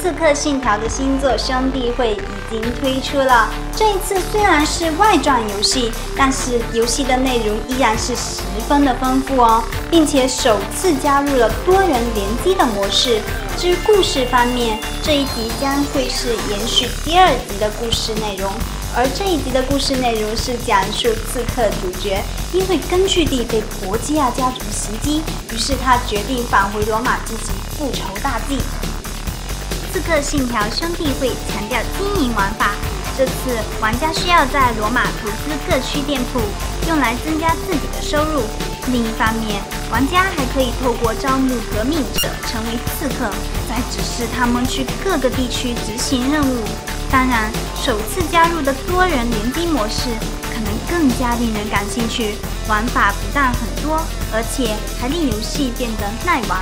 刺客信条》的新作《兄弟会》已经推出了。这一次虽然是外传游戏，但是游戏的内容依然是十分的丰富哦，并且首次加入了多人联机的模式。至于故事方面，这一集将会是延续第二集的故事内容。而这一集的故事内容是讲述刺客主角因为根据地被博基亚家族袭击，于是他决定返回罗马进行复仇大计。刺客信条兄弟会强调经营玩法，这次玩家需要在罗马投资各区店铺，用来增加自己的收入。另一方面，玩家还可以透过招募革命者成为刺客，再指示他们去各个地区执行任务。当然，首次加入的多人联机模式可能更加令人感兴趣，玩法不但很多，而且还令游戏变得耐玩。